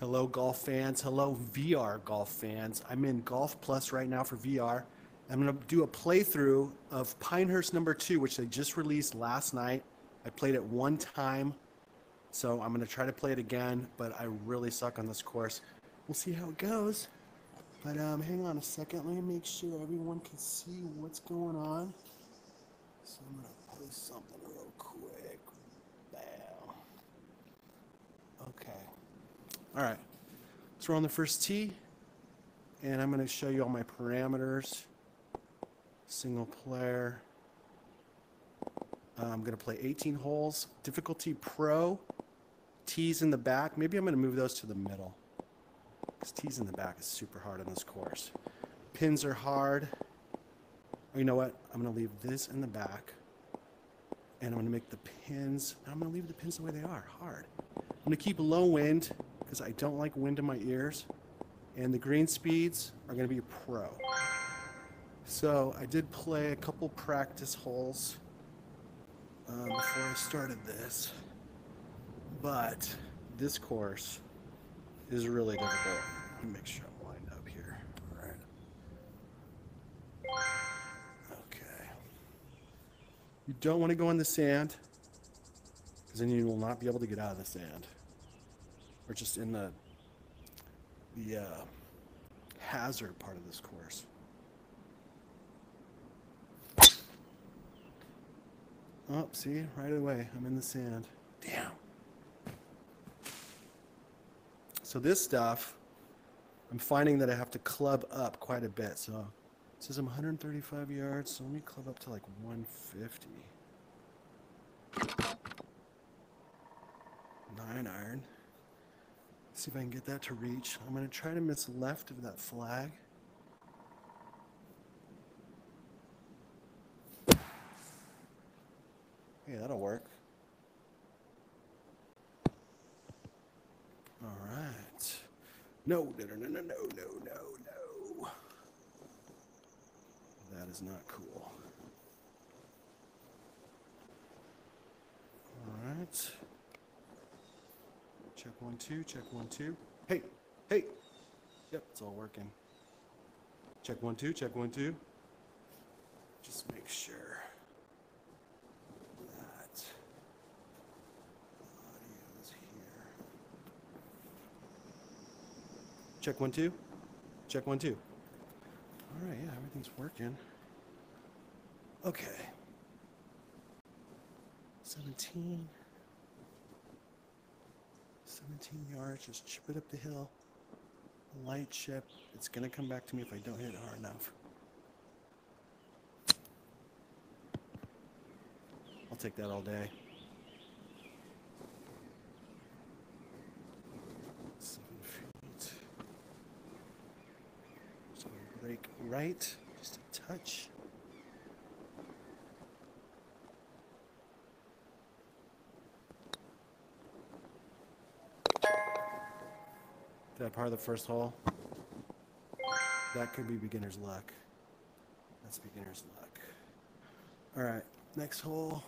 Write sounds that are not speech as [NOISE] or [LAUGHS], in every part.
Hello, golf fans. Hello, VR golf fans. I'm in Golf Plus right now for VR. I'm going to do a playthrough of Pinehurst number two, which they just released last night. I played it one time, so I'm going to try to play it again, but I really suck on this course. We'll see how it goes. But um, hang on a second. Let me make sure everyone can see what's going on. So I'm going to play something real quick. Bam. Okay. All right. So we're on the first tee, and I'm going to show you all my parameters. Single player. Uh, I'm going to play 18 holes. Difficulty pro. Tees in the back. Maybe I'm going to move those to the middle. Because tees in the back is super hard on this course. Pins are hard. Oh, you know what? I'm going to leave this in the back. And I'm going to make the pins, I'm going to leave the pins the way they are, hard. I'm going to keep low wind because I don't like wind in my ears. And the green speeds are going to be pro. So I did play a couple practice holes uh, before I started this. But this course is really difficult. Make sure I'm lined up here. All right. Okay. You don't want to go in the sand because then you will not be able to get out of the sand. Or just in the the uh, hazard part of this course. Oh, see, right away, I'm in the sand. Damn. So this stuff, I'm finding that I have to club up quite a bit. So it says I'm 135 yards, so let me club up to like 150. Nine iron. See if I can get that to reach. I'm going to try to miss left of that flag. Yeah, that'll work. All right. No, no, no, no, no, no, no, no. That is not cool. All right. Check one, two, check one, two. Hey, hey. Yep, it's all working. Check one, two, check one, two. Just make sure that audio is here. Check one, two. Check one, two. All right, yeah, everything's working. Okay. 17. 17 yards, just chip it up the hill. Light chip. It's going to come back to me if I don't hit it hard enough. I'll take that all day. Seven feet. So break right, just a touch. Of the first hole, that could be beginner's luck. That's beginner's luck. All right, next hole.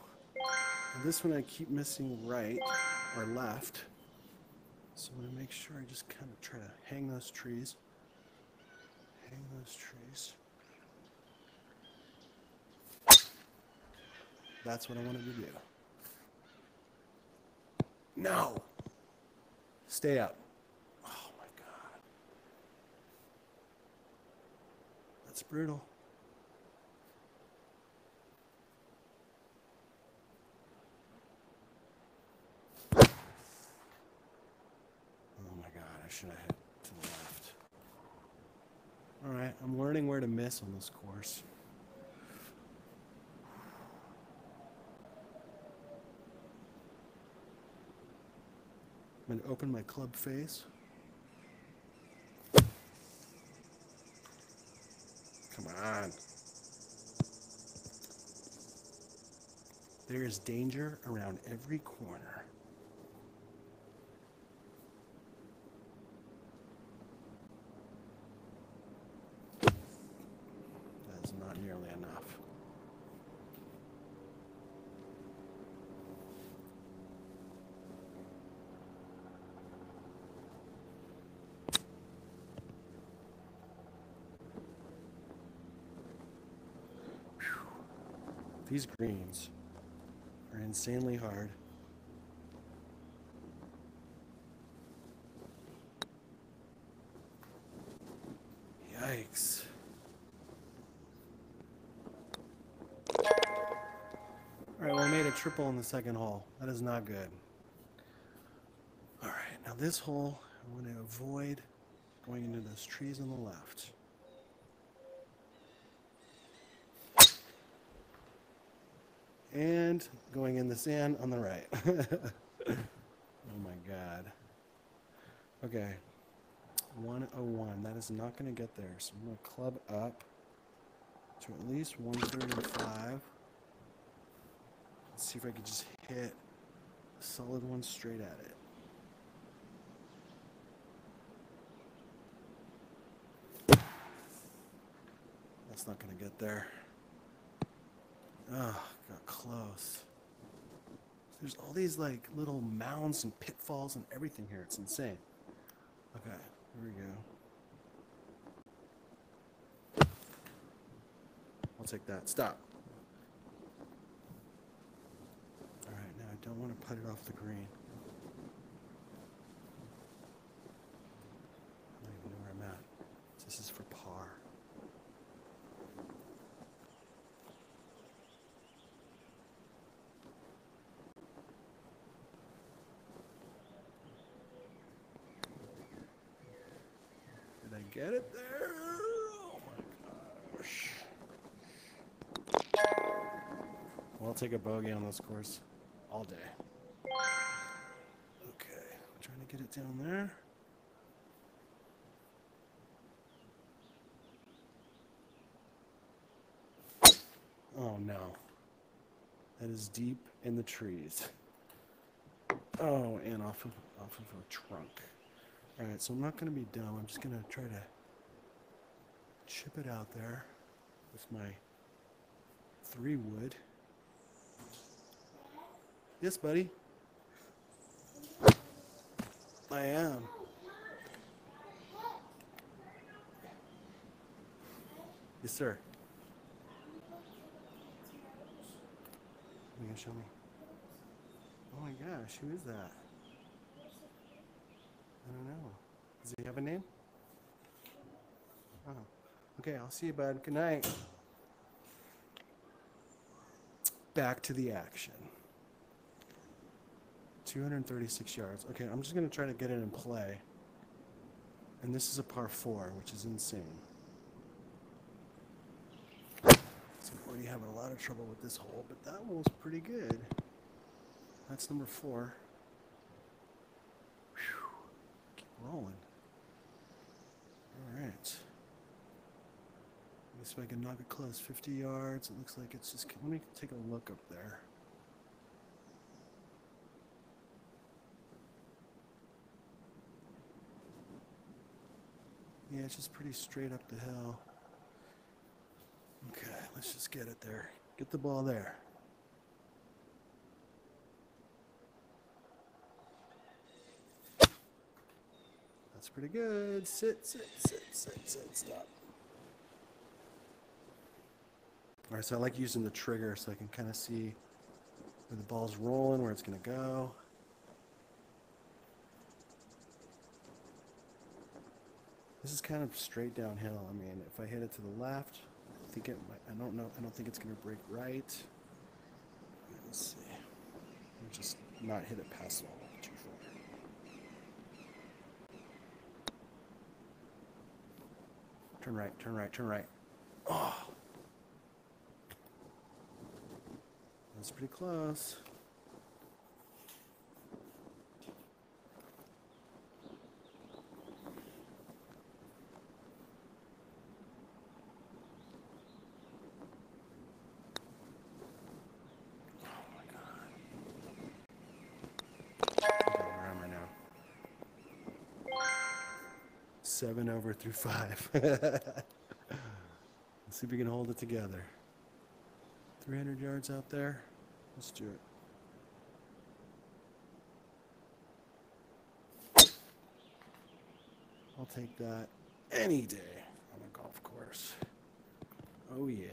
This one I keep missing right or left. So I'm gonna make sure I just kind of try to hang those trees. Hang those trees. That's what I wanted to do. No! Stay up. Oh my god. That's brutal. Oh my god, I should have hit to the left. Alright, I'm learning where to miss on this course. I'm going to open my club face. Come on. There is danger around every corner. That is not nearly enough. These greens are insanely hard. Yikes. Alright, well, I made a triple in the second hole. That is not good. Alright, now this hole, I'm going to avoid going into those trees on the left. And going in the sand on the right. [LAUGHS] oh my god. Okay. 101. That is not going to get there. So I'm going to club up to at least 135. Let's see if I can just hit a solid one straight at it. That's not going to get there. Oh, got close. There's all these like little mounds and pitfalls and everything here. It's insane. Okay, here we go. I'll take that. Stop. All right, now I don't want to put it off the green. I don't even know where I'm at. This is for par. Did I get it there? Oh my gosh. Well, I'll take a bogey on this course all day. Okay, I'm trying to get it down there. Oh no. That is deep in the trees. Oh, and off of off of a trunk. All right, so I'm not going to be dumb. I'm just going to try to chip it out there with my three wood. Yes, buddy. I am. Yes, sir. You gonna show me? Oh my gosh, who is that? I don't know. Does he have a name? Oh. Okay, I'll see you, bud. Good night. Back to the action. 236 yards. Okay, I'm just going to try to get it in play. And this is a par 4, which is insane. So I'm already having a lot of trouble with this hole, but that one was pretty good. That's number 4. Whew. Keep All right. Let's see if I can knock it close. 50 yards. It looks like it's just. Let me take a look up there. Yeah, it's just pretty straight up the hill. Okay, let's just get it there. Get the ball there. That's pretty good. Sit, sit, sit, sit, sit, stop. All right, so I like using the trigger so I can kind of see where the ball's rolling, where it's going to go. This is kind of straight downhill. I mean, if I hit it to the left, I think it might, I don't know, I don't think it's going to break right. Let's see. Me just not hit it past hole too far. Turn right, turn right, turn right. Oh. That's pretty close. Seven over through five. [LAUGHS] Let's see if we can hold it together. 300 yards out there. Let's do it. I'll take that any day on a golf course. Oh, yeah.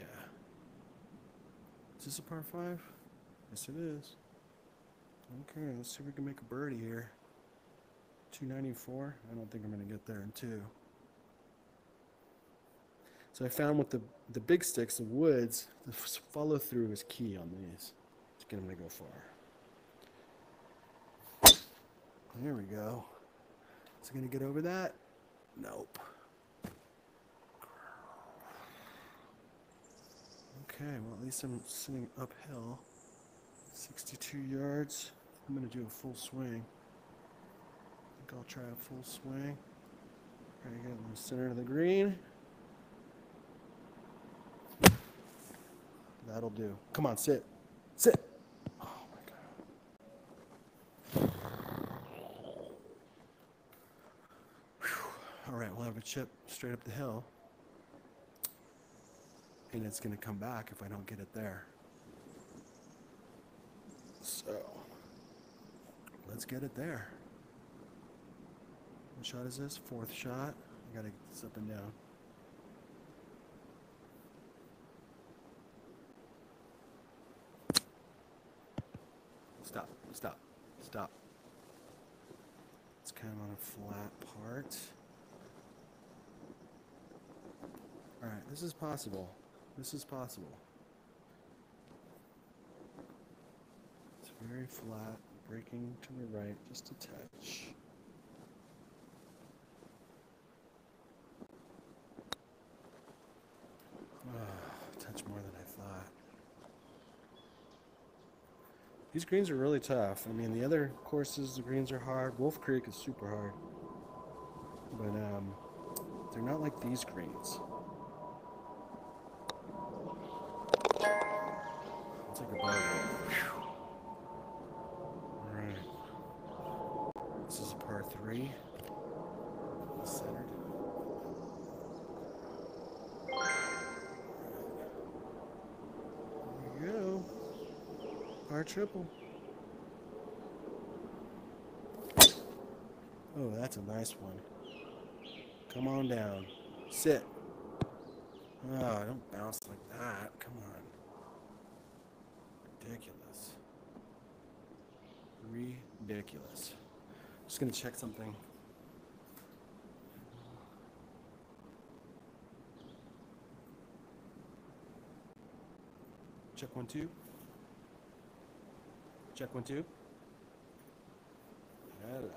Is this a par five? Yes, it is. Okay, let's see if we can make a birdie here. 294. I don't think I'm going to get there in two. So I found with the the big sticks, the woods, the follow through is key on these to get them to go far. There we go. Is it going to get over that? Nope. Okay, well, at least I'm sitting uphill. 62 yards. I'm going to do a full swing. Think I'll try a full swing. Try to get in the center of the green. That'll do. Come on, sit. Sit. Oh my god. All right, we'll have a chip straight up the hill. And it's going to come back if I don't get it there. So, let's get it there. What shot is this? Fourth shot. I got to get this up and down. Stop, stop, stop. It's kind of on a flat part. All right, this is possible. This is possible. It's very flat, breaking to the right just a touch. Ah, touch more than I thought. These greens are really tough. I mean, the other courses, the greens are hard. Wolf Creek is super hard. But um, they're not like these greens. A. Triple. Oh, that's a nice one. Come on down. Sit. Oh, don't bounce like that. Come on. Ridiculous. Ridiculous. Just gonna check something. Check one, two. Check one, two. Hello.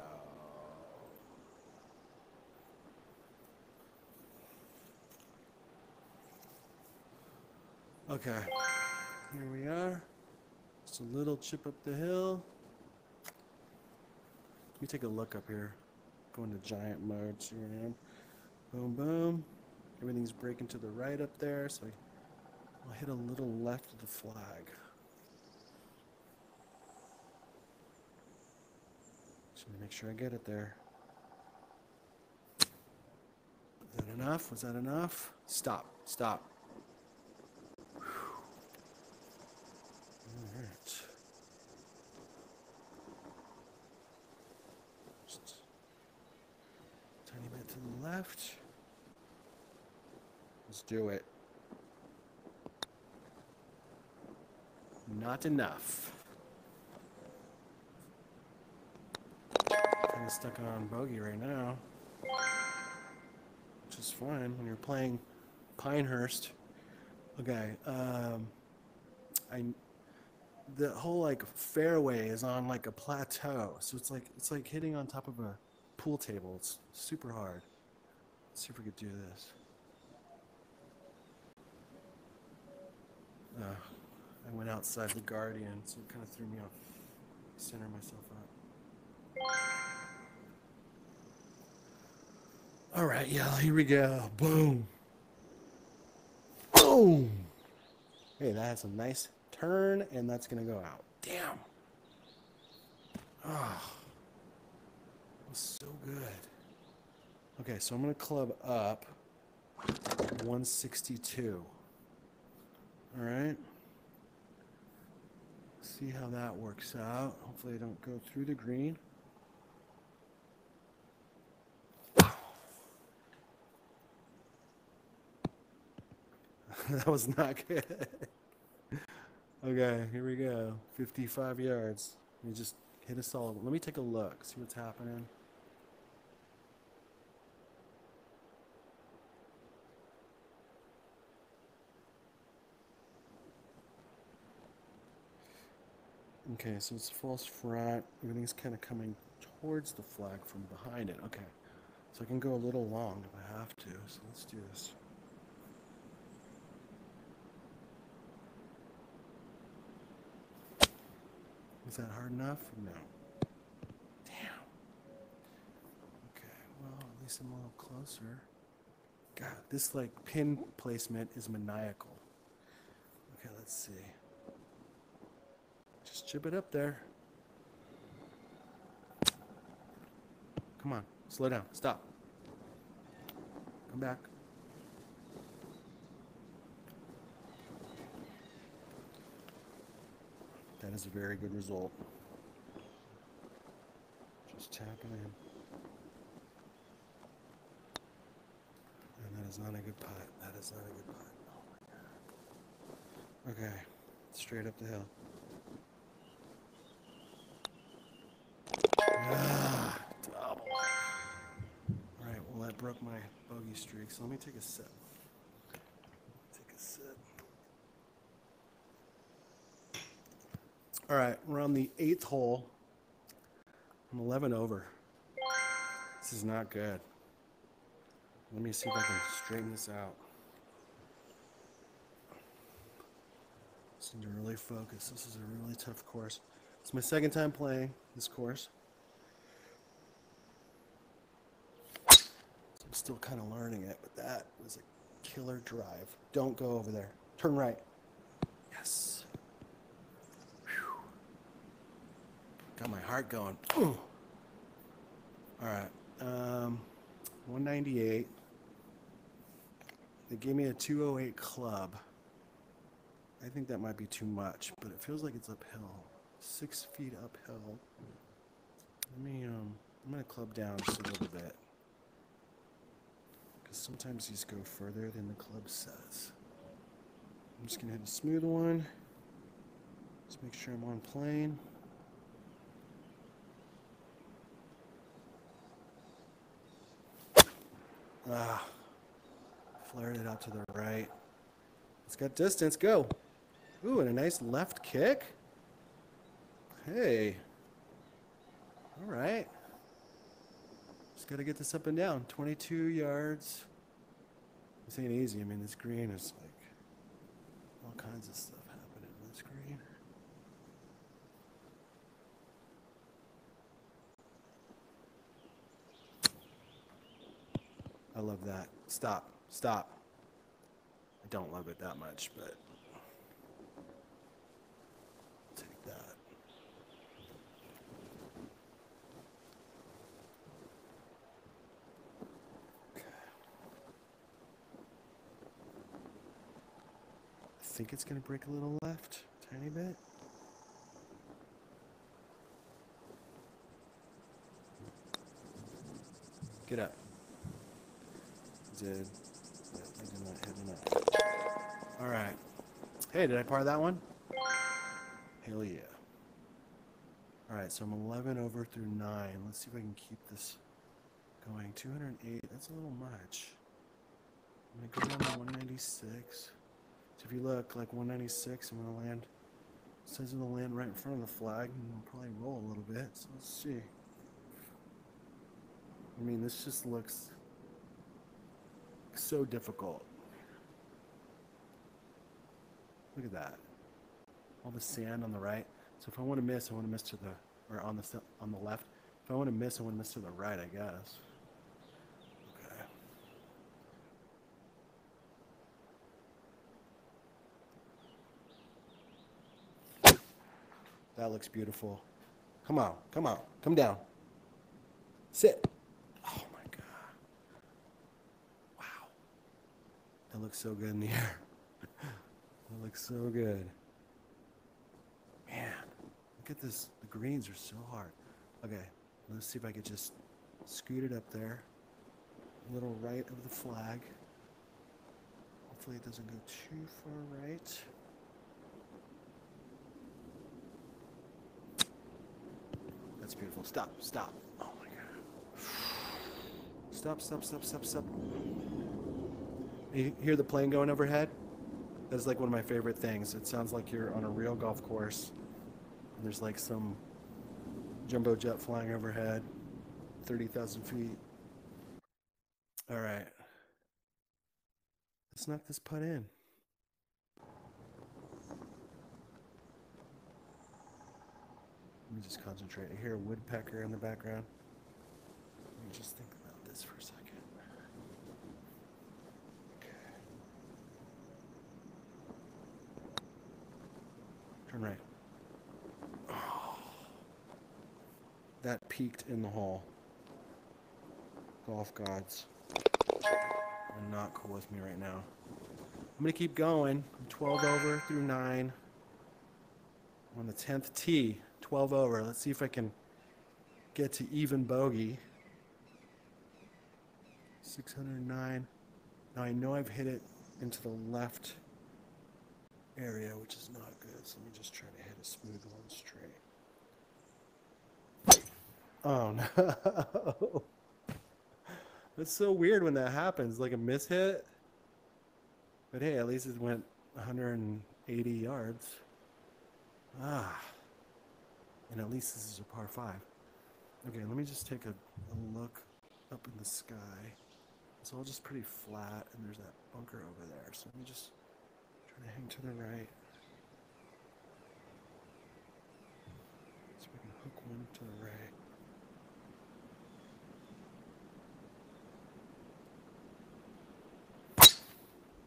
Okay, here we are. Just a little chip up the hill. Let me take a look up here. Go into giant mode. See where I am. Boom, boom. Everything's breaking to the right up there, so I'll hit a little left of the flag. Just gonna make sure I get it there. Is that enough? Was that enough? Stop. Stop. Alright. Just tiny bit to the left. Let's do it. Not enough. Stuck on bogey right now. Which is fine when you're playing Pinehurst. Okay, um, I the whole like fairway is on like a plateau, so it's like it's like hitting on top of a pool table. It's super hard. Let's see if we could do this. Uh, I went outside the Guardian, so it kind of threw me off. Center myself up. All right, y'all, here we go. Boom. Boom. Hey, that has a nice turn, and that's going to go out. Damn. Ah. that was so good. Okay, so I'm going to club up 162. All right. See how that works out. Hopefully, I don't go through the green. [LAUGHS] that was not good. Okay, here we go. 55 yards. Let me just hit a solid. one. Let me take a look, see what's happening. Okay, so it's false front. Everything's kind of coming towards the flag from behind it. Okay, so I can go a little long if I have to. So let's do this. Is that hard enough? No. Damn. Okay, well, at least I'm a little closer. God, this like pin placement is maniacal. Okay, let's see. Just chip it up there. Come on, slow down, stop. Come back. That is a very good result. Just tapping in. And that is not a good putt. That is not a good putt. Oh my god. Okay, straight up the hill. Ah, double. All right, well that broke my bogey streak. So let me take a sip. Take a sip. All right, we're on the eighth hole. I'm 11 over. This is not good. Let me see if I can straighten this out. Just need to really focus. This is a really tough course. It's my second time playing this course. So I'm still kind of learning it, but that was a killer drive. Don't go over there. Turn right. Yes. Whew. Got my heart going. Ooh. [CLEARS THROAT] All right. Um, 198. They gave me a 208 club. I think that might be too much, but it feels like it's uphill. Six feet uphill. Let me, um, I'm gonna club down just a little bit. Because sometimes these go further than the club says. I'm just gonna hit a smooth one. Just make sure I'm on plane. Ah, flared it out to the right. It's got distance. Go. Ooh, and a nice left kick. Hey. All right. Just got to get this up and down. 22 yards. This ain't easy. I mean, this green is like all kinds of stuff happening on this green. I love that. Stop. Stop. I don't love it that much, but take that. Okay. I think it's going to break a little left, tiny bit. Get up. Did. I did not hit enough. All right. Hey, did I par that one? Hell yeah. All right, so I'm 11 over through 9. Let's see if I can keep this going. 208, that's a little much. I'm going to go down to 196. So if you look, like 196, I'm going to land, It says it'll land right in front of the flag, and it'll probably roll a little bit. So let's see. I mean, this just looks so difficult. Look at that. All the sand on the right. So if I want to miss, I want to miss to the or on the on the left. If I want to miss, I want to miss to the right, I guess. Okay. That looks beautiful. Come on, come on, come down. Sit. looks so good in the [LAUGHS] air. it looks so good. Man, look at this. The greens are so hard. Okay, let's see if I could just scoot it up there. A little right of the flag. Hopefully it doesn't go too far right. That's beautiful. Stop, stop. Oh my god. [SIGHS] Stop, stop, stop, stop, stop. You hear the plane going overhead? That's like one of my favorite things. It sounds like you're on a real golf course. And there's like some jumbo jet flying overhead, 30,000 feet. All right. Let's knock this putt in. Let me just concentrate. I hear a woodpecker in the background. Let me just think about this for a second. Okay. Right. Oh, [SIGHS] that peaked in the hole. Golf gods are not cool with me right now. I'm gonna keep going. I'm 12 over through nine. On the 10th tee, 12 over. Let's see if I can get to even bogey. 609. Now I know I've hit it into the left area, which is not good. So let me just try to hit a smooth one straight. Oh no. [LAUGHS] That's so weird when that happens, like a miss hit. But hey, at least it went 180 yards. Ah. And at least this is a par 5. Okay, let me just take a, a look up in the sky. It's all just pretty flat, and there's that bunker over there. So let me just hang to the right. So we can hook one to the right.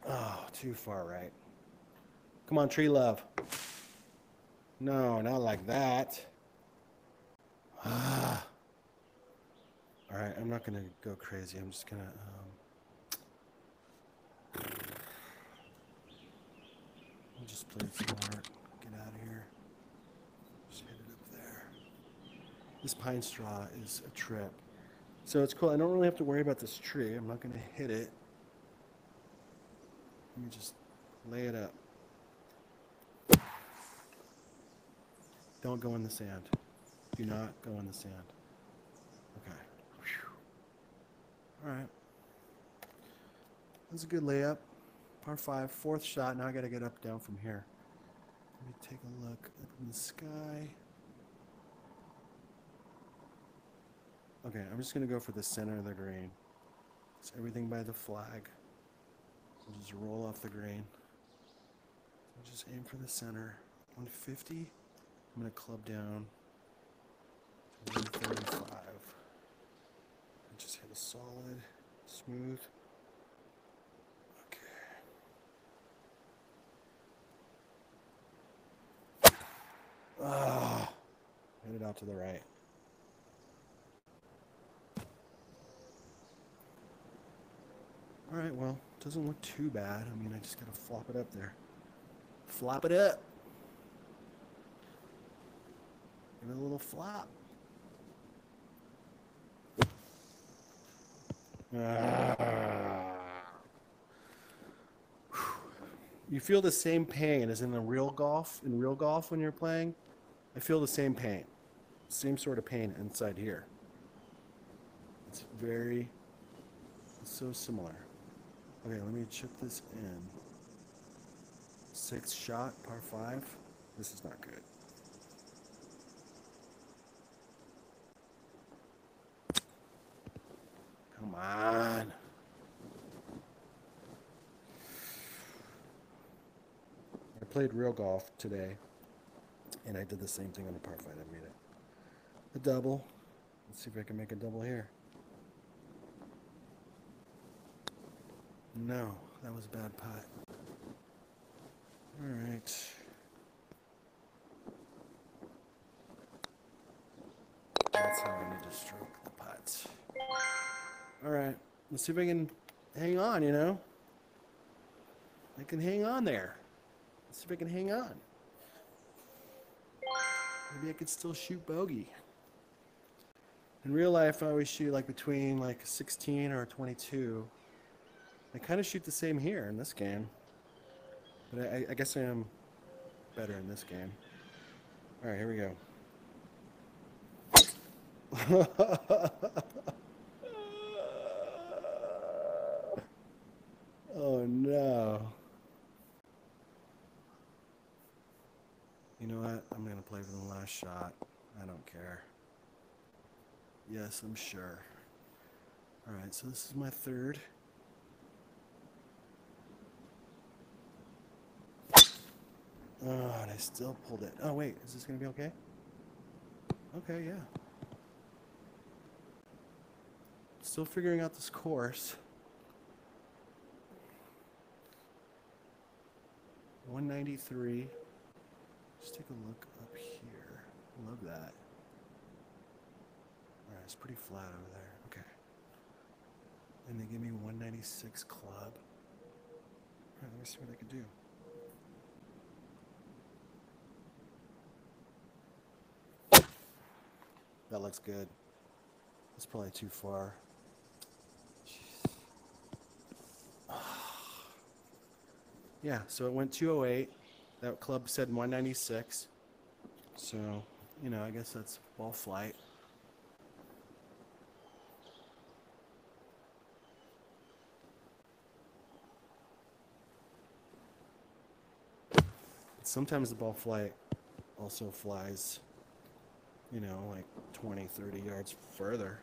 Oh, too far right. Come on, tree love. No, not like that. Ah. All right, I'm not gonna go crazy. I'm just gonna. Um, I'll just play it smart. Get out of here. Just hit it up there. This pine straw is a trip. So it's cool. I don't really have to worry about this tree. I'm not gonna hit it. Let me just lay it up. Don't go in the sand. Do not go in the sand. Okay. Whew. All right. That's a good layup. Par five, fourth shot. Now I got to get up down from here. Let me take a look up in the sky. Okay, I'm just going to go for the center of the green. It's everything by the flag. So just roll off the green. So just aim for the center. 150. I'm going to club down to 135. And just hit a solid, smooth. Okay. Ah, hit it out to the right. All right, well, doesn't look too bad. I mean, I just gotta flop it up there. Flop it up. Give it a little flop. Ah. You feel the same pain as in the real golf, in real golf when you're playing. I feel the same pain. Same sort of pain inside here. It's very, it's so similar. Okay, let me chip this in. Six shot, par five. This is not good. Come on. I played real golf today, and I did the same thing on a par five. I made a double. Let's see if I can make a double here. No, that was a bad putt. All right. That's how I need to stroke the putts. All right, let's see if I can hang on, you know? I can hang on there. Let's see if I can hang on. Maybe I could still shoot bogey. In real life, I always shoot like between like 16 or 22. I kind of shoot the same here in this game. But I, I guess I am better in this game. All right, here we go. [LAUGHS] oh no. You know what? I'm going to play for the last shot. I don't care. Yes, I'm sure. All right, so this is my third. Oh, and I still pulled it. Oh, wait, is this going to be okay? Okay, yeah. Still figuring out this course. 193. Just take a look up here. Love that. Pretty flat over there. Okay. And they give me 196 club. Alright, let me see what I can do. That looks good. That's probably too far. [SIGHS] Yeah, so it went 208. That club said 196. So, you know, I guess that's ball flight. Sometimes the ball flight also flies, you know, like 20, 30 yards further.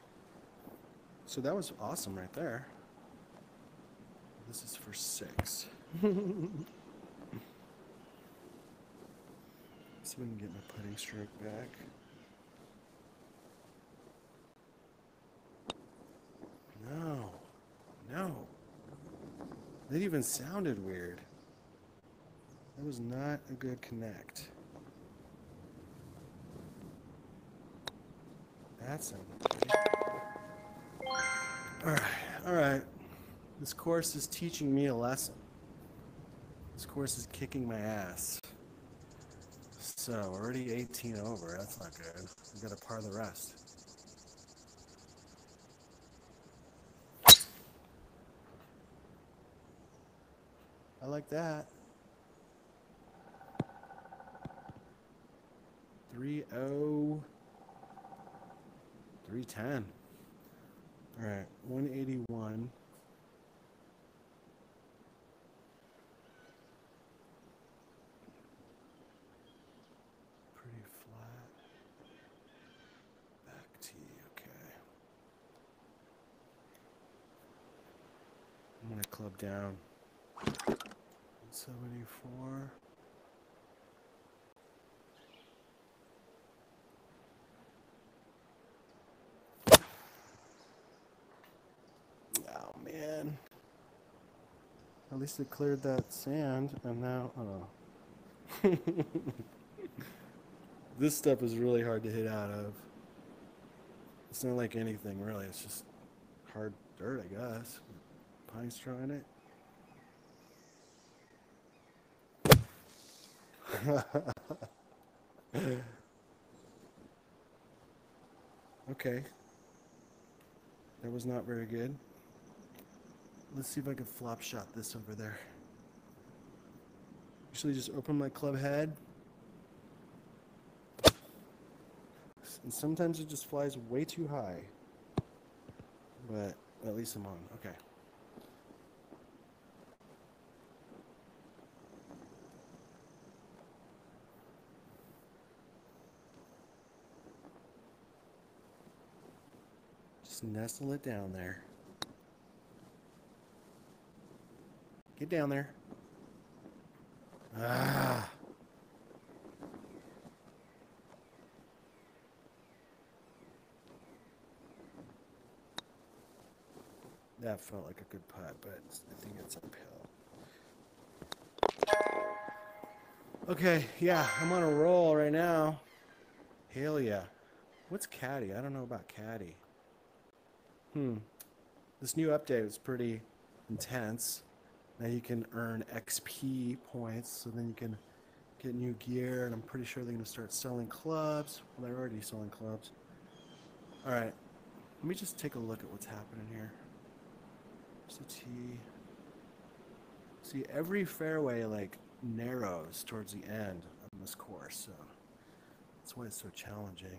So that was awesome right there. This is for six. [LAUGHS] See if we can get my putting stroke back. No, no. That even sounded weird. That was not a good connect. That it. All right, all right. This course is teaching me a lesson. This course is kicking my ass. So, already 18 over. That's not good. We gotta par the rest. I like that. 3 0 310. All right, 181. Pretty flat. Back okay. I'm gonna club down. 74. Oh man. At least it cleared that sand and now oh. [LAUGHS] this stuff is really hard to hit out of. It's not like anything really, it's just hard dirt, I guess. Pine straw in it. [LAUGHS] okay. That was not very good. Let's see if I can flop shot this over there. Usually just open my club head. And sometimes it just flies way too high. But at least I'm on. Okay. Just nestle it down there. Get down there. Ah. That felt like a good putt, but I think it's uphill. Okay, yeah, I'm on a roll right now. Hell yeah. What's Caddy? I don't know about Caddy. Hmm. This new update was pretty intense. Now you can earn XP points, so then you can get new gear, and I'm pretty sure they're going to start selling clubs. Well, they're already selling clubs. All right, let me just take a look at what's happening here. Tee. See, every fairway like narrows towards the end of this course, so that's why it's so challenging.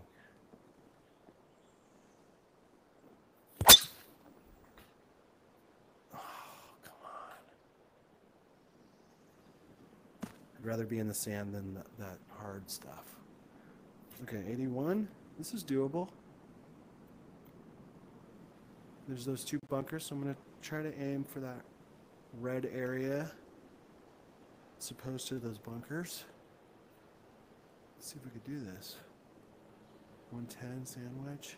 I'd rather be in the sand than th- that hard stuff. Okay, 81. This is doable. There's those two bunkers, so I'm going to try to aim for that red area as opposed to those bunkers. Let's see if we could do this. 110 sandwich.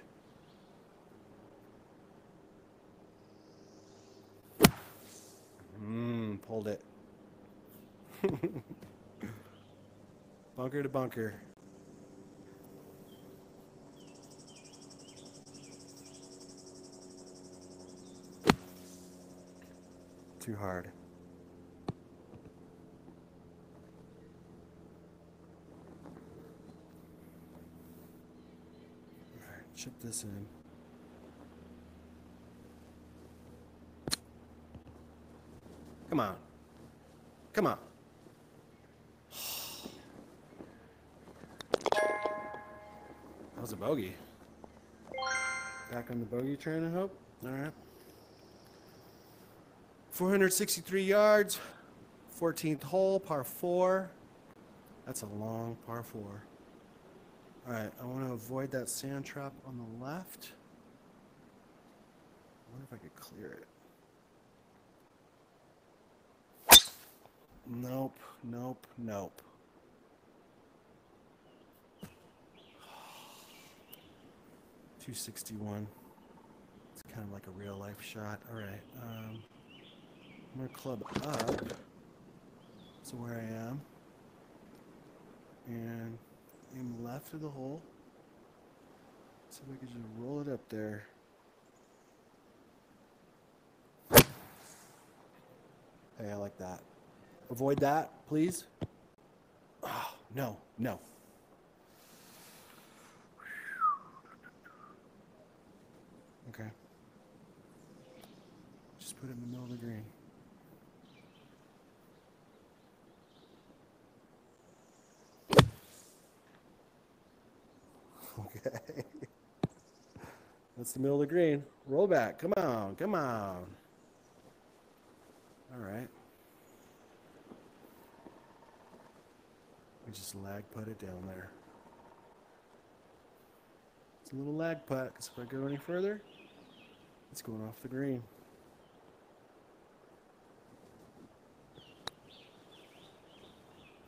Mmm, pulled it. [LAUGHS] bunker to bunker. Too hard. Chip this in. Come on. Come on. Bogey. Back on the bogey train, I hope. All right. 463 yards, 14th hole, par 4. That's a long par 4. All right, I want to avoid that sand trap on the left. I wonder if I could clear it. Nope, nope, nope. Two sixty one. It's kind of like a real life shot. All right. Um, I'm gonna club up. So where I am, and aim left of the hole. See if I can just roll it up there. Hey, I like that. Avoid that, please. Oh, no, no. Okay. Just put it in the middle of the green. [LAUGHS] Okay. That's the middle of the green. Roll back. Come on. Come on. All right. We just lag put it down there. It's a little lag putt because if I go any further, it's going off the green.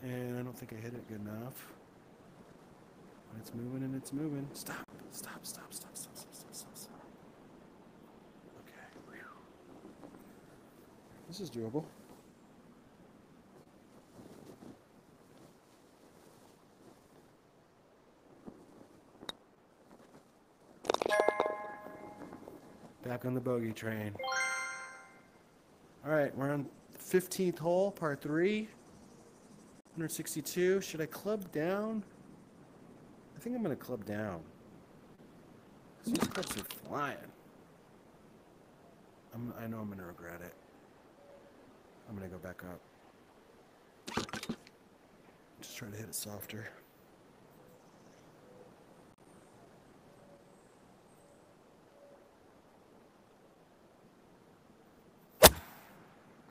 And I don't think I hit it good enough. But it's moving and it's moving. Stop. Stop, stop, stop, stop, stop, stop, stop, stop. Okay. This is doable. Back on the bogey train. All right, we're on 15th hole, par 3. 162. Should I club down? I think I'm going to club down. These clubs are flying. I'm, I know I'm going to regret it. I'm going to go back up. Just try to hit it softer.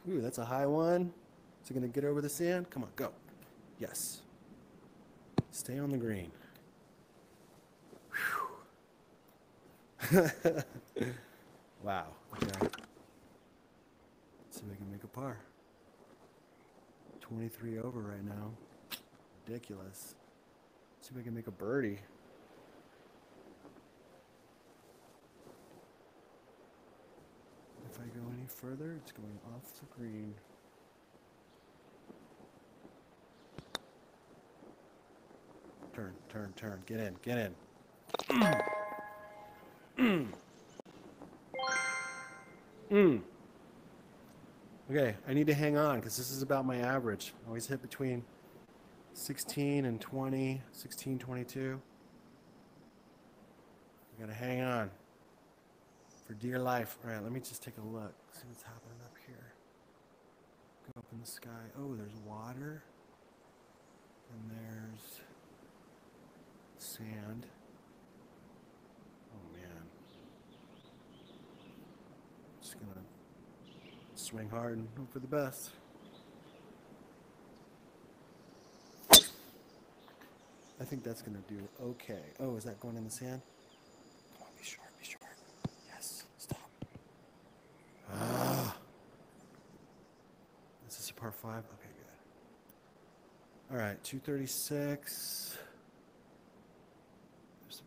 Ooh, that's a high one. Is it going to get over the sand? Come on, go. Yes. Stay on the green. [LAUGHS] Wow. Okay. If we can make a par. 23 over right now. Ridiculous. See if we can make a birdie. If I go any further, it's going off the green. Turn, turn, turn. Get in, get in. Mm. Okay, I need to hang on because this is about my average. I always hit between 16 and 20, 16, 22. I gotta hang on for dear life. All right, let me just take a look. See what's happening up here. Go up in the sky. Oh, there's water. And there's sand. Oh man. Just gonna swing hard and hope for the best. I think that's gonna do okay. Oh, is that going in the sand? Come on, be sure, be sure. Yes, stop. Ah. Is this a par five? Okay, good. All right, 236.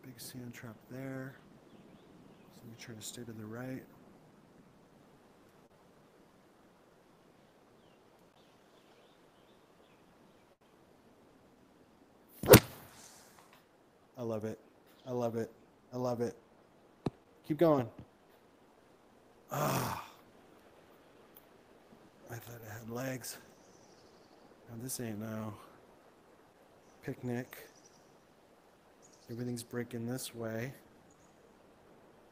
Big sand trap there. So me try to stay to the right. I love it. I love it. I love it. Keep going. Ah. I thought it had legs. Now this ain't no picnic. Everything's breaking this way.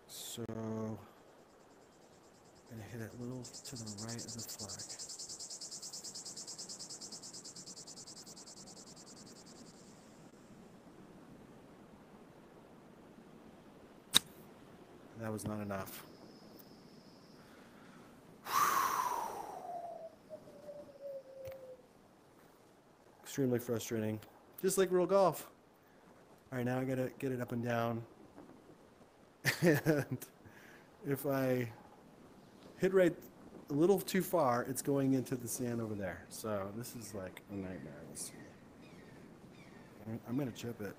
So I'm gonna hit it a little to the right of the flag. That was not enough. Extremely frustrating. Just like real golf. All right, now I gotta get it up and down. [LAUGHS] And if I hit right a little too far, it's going into the sand over there. So this is like a nightmare. I'm gonna chip it.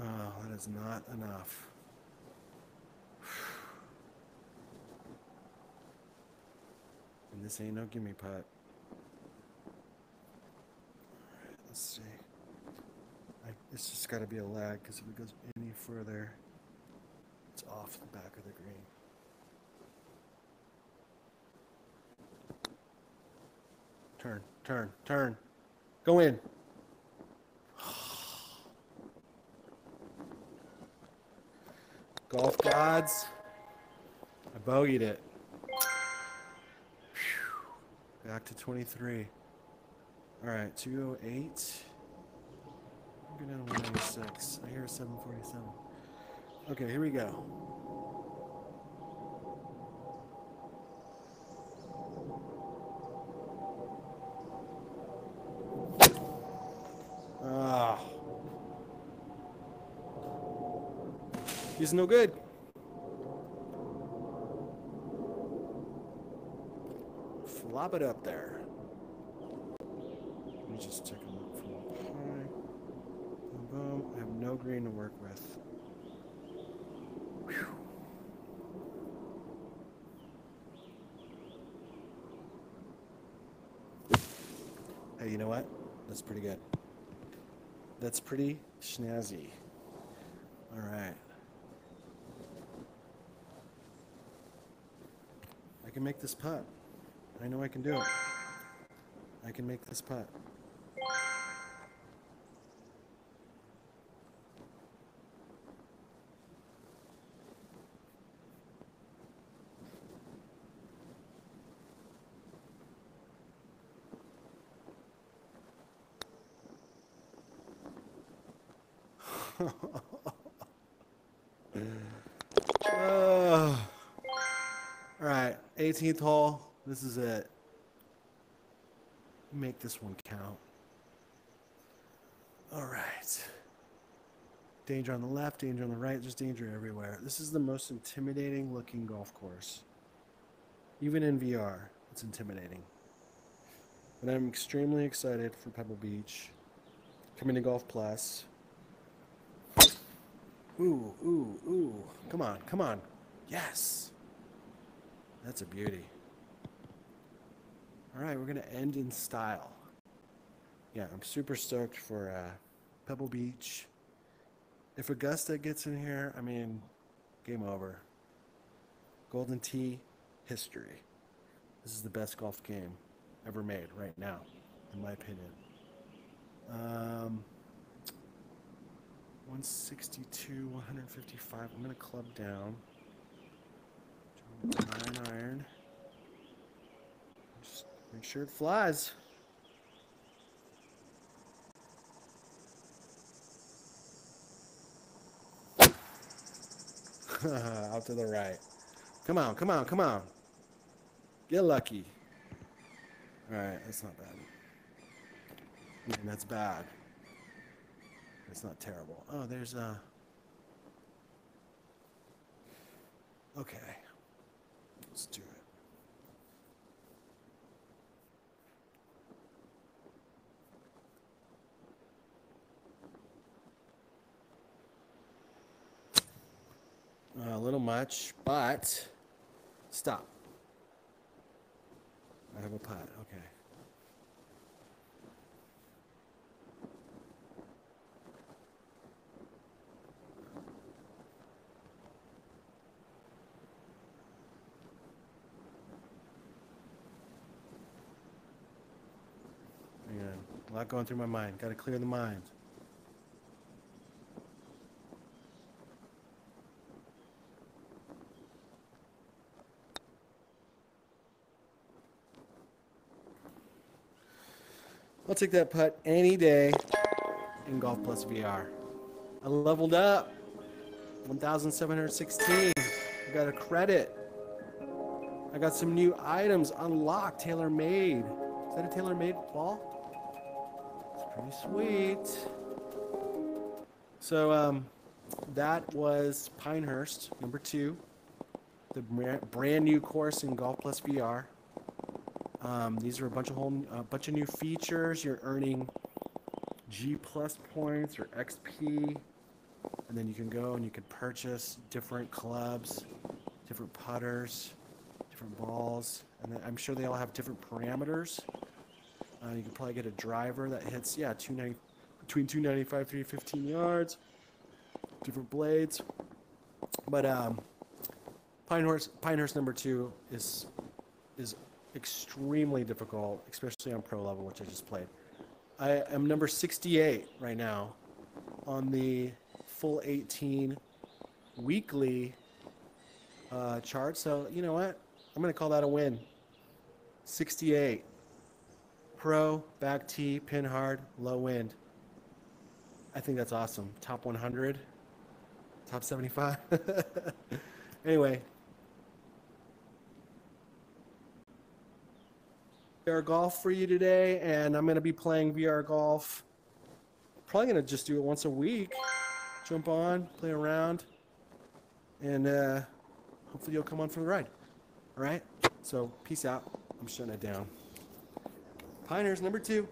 Oh, that is not enough. And this ain't no gimme putt. Alright, let's see. I, it's just got to be a lag because if it goes any further, it's off the back of the green. Turn, turn, turn. Go in. [SIGHS] Golf gods. I bogeyed it. Back to 23. All right, 208. I'm going down to 196. I hear a 747. Okay, here we go. Ah. He's no good. Flop it up there. Let me just take a look from up high. Boom, boom. I have no green to work with. Whew. Hey, you know what? That's pretty good. That's pretty snazzy. All right. I can make this putt. I know I can do it. I can make this putt. Uh, [LAUGHS] all right, 18th hole. This is it. Make this one count. All right. Danger on the left, danger on the right, just danger everywhere. This is the most intimidating looking golf course. Even in VR, it's intimidating. But I'm extremely excited for Pebble Beach. Coming to Golf Plus. Ooh, ooh, ooh. Come on, come on. Yes. That's a beauty. All right, we're going to end in style. Yeah, I'm super stoked for uh, Pebble Beach. If Augusta gets in here, I mean, game over. Golden Tee history. This is the best golf game ever made right now, in my opinion. Um, 162, 155. I'm going to club down. Nine iron. Make sure it flies. [LAUGHS] Out to the right. Come on, come on, come on. Get lucky. All right, that's not bad. I mean, that's bad. It's not terrible. Oh, there's a... Okay. Let's do it. A little much, but stop. I have a pot. Okay. Hang on. A lot going through my mind. Got to clear the mind. Take that putt any day in Golf Plus VR. I leveled up. 1,716. I got a credit. I got some new items unlocked, TaylorMade. Is that a TaylorMade ball? It's pretty sweet. So, um, that was Pinehurst, number two, the brand new course in Golf Plus VR. Um, these are a bunch of whole, a bunch of new features. You're earning G plus points or XP, and then you can go and you can purchase different clubs, different putters, different balls, and I'm sure they all have different parameters. Uh, you can probably get a driver that hits yeah 290 between 295 315 yards, different blades, but um, Pinehurst Pinehurst number two is is extremely difficult, especially on pro level, which I just played. I am number 68 right now on the full 18 weekly uh, chart. So, you know what? I'm going to call that a win. 68. Pro, back tee, pin hard, low wind. I think that's awesome. Top 100, top 75. [LAUGHS] anyway, VR golf for you today, and I'm going to be playing VR golf. Probably going to just do it once a week. Jump on, play around, and uh, hopefully you'll come on for the ride. All right? So, peace out. I'm shutting it down. Pinehurst number two.